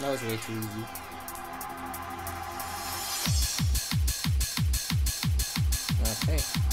That was way too easy. Okay.